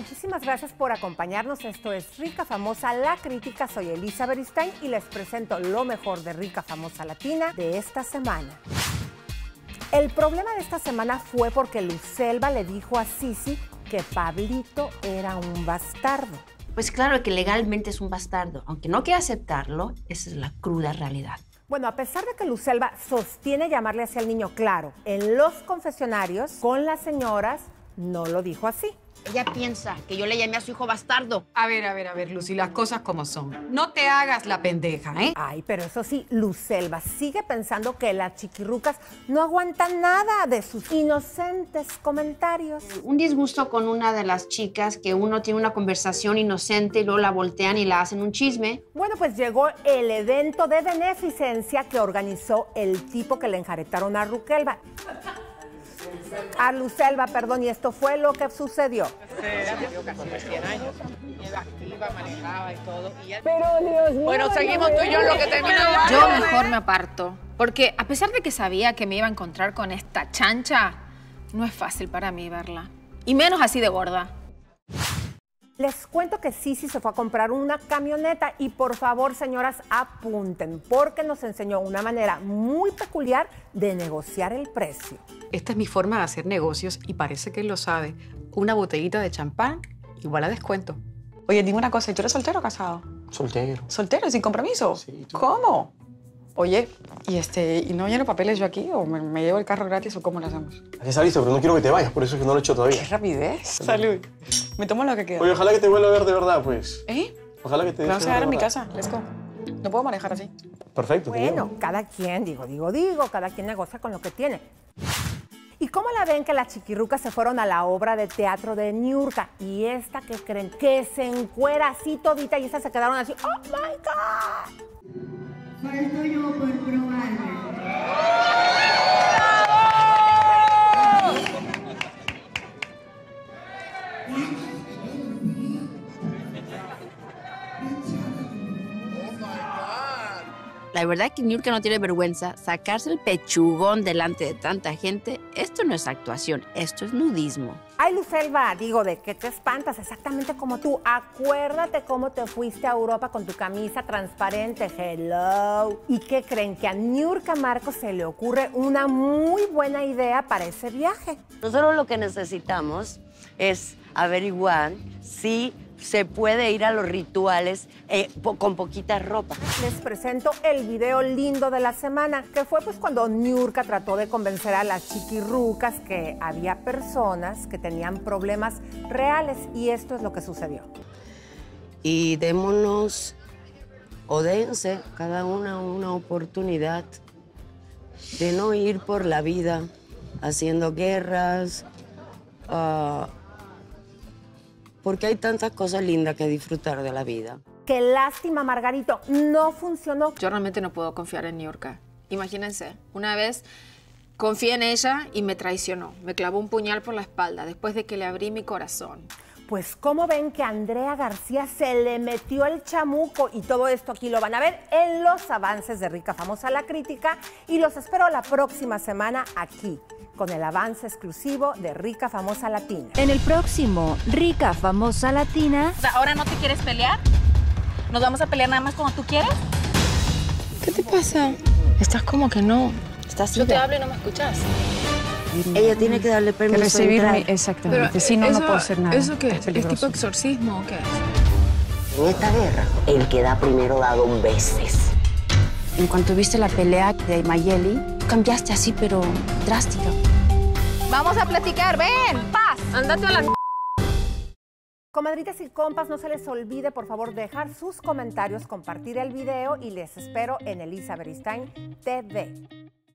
muchísimas gracias por acompañarnos. Esto es Rica Famosa, la crítica. Soy Elisa Beristain y les presento lo mejor de Rica Famosa Latina de esta semana. El problema de esta semana fue porque Lucelva le dijo a Sisi que Pablito era un bastardo. Pues claro que legalmente es un bastardo. Aunque no quiera aceptarlo, esa es la cruda realidad. Bueno, a pesar de que Lucelva sostiene llamarle así al niño claro, en los confesionarios con las señoras no lo dijo así. Ella piensa que yo le llamé a su hijo bastardo. A ver, a ver, a ver, Lucy, las cosas como son. No te hagas la pendeja, ¿eh? Ay, pero eso sí, Lucelva sigue pensando que las chiquirrucas no aguantan nada de sus inocentes comentarios. Un disgusto con una de las chicas que uno tiene una conversación inocente y luego la voltean y la hacen un chisme. Bueno, pues llegó el evento de beneficencia que organizó el tipo que le enjaretaron a Rukelva. A Lucelva, perdón, y esto fue lo que sucedió. Pero Dios mío. Bueno, seguimos tú y yo en lo que termina. Yo mejor me aparto, porque a pesar de que sabía que me iba a encontrar con esta chancha, no es fácil para mí verla. Y menos así de gorda. Les cuento que Sisi se fue a comprar una camioneta y por favor, señoras, apunten, porque nos enseñó una manera muy peculiar de negociar el precio. Esta es mi forma de hacer negocios y parece que él lo sabe. Una botellita de champán igual a descuento. Oye, dime una cosa, ¿tú eres soltero o casado? Soltero. ¿Soltero, sin compromiso? Sí, ¿Cómo? Oye, ¿y este y no lleno papeles yo aquí o me, me llevo el carro gratis o cómo lo hacemos? Está listo, pero no quiero que te vayas, por eso es que no lo he hecho todavía. ¡Qué rapidez! Salud. Me tomo lo que queda. Oye, ojalá que te vuelva a ver de verdad, pues. ¿Eh? Ojalá que te Me vas a quedar en mi ver casa, let's go. No puedo manejar así. Perfecto, Bueno, cada quien, digo, digo, digo, cada quien negocia con lo que tiene. ¿Y cómo la ven que las chiquirrucas se fueron a la obra de teatro de Niurka? Y esta que creen que se encuera así todita y estas se quedaron así, ¡Oh my God! Falto yo por probarme. La verdad es que Niurka no tiene vergüenza. Sacarse el pechugón delante de tanta gente, esto no es actuación, esto es nudismo. Ay, Lucelva, digo, ¿de qué te espantas? Exactamente como tú. Acuérdate cómo te fuiste a Europa con tu camisa transparente. Hello. ¿Y qué creen? Que a Niurka Marcos se le ocurre una muy buena idea para ese viaje. Nosotros lo que necesitamos es averiguar si se puede ir a los rituales eh, po- con poquita ropa. Les presento el video lindo de la semana, que fue pues cuando Niurka trató de convencer a las chiquirrucas que había personas que tenían problemas reales y esto es lo que sucedió. Y démonos, o dense cada una una oportunidad de no ir por la vida haciendo guerras, ah, porque hay tantas cosas lindas que disfrutar de la vida. Qué lástima, Margarito, no funcionó. Yo realmente no puedo confiar en Niurka. Imagínense, una vez confié en ella y me traicionó. Me clavó un puñal por la espalda después de que le abrí mi corazón. Pues como ven que Andrea García se le metió el chamuco y todo esto aquí lo van a ver en los avances de Rica Famosa la Crítica y los espero la próxima semana aquí con el avance exclusivo de Rica Famosa Latina. En el próximo Rica Famosa Latina. O sea, ¿ahora no te quieres pelear? ¿Nos vamos a pelear nada más cuando tú quieras? ¿Qué te pasa? Estás como que no. Estás Yo te hablo y no me escuchas. Ella tiene que darle permiso a entrar. exactamente. si no, no puedo hacer nada. ¿Eso qué? Es ¿Es tipo exorcismo o qué? En esta guerra, el que da primero da dos veces. En cuanto viste la pelea de Mayeli, cambiaste así, pero drástica. Vamos a platicar, ven, paz. Ándate a la Comadritas y compas, no se les olvide por favor dejar sus comentarios, compartir el video y les espero en Elisa Beristain TV.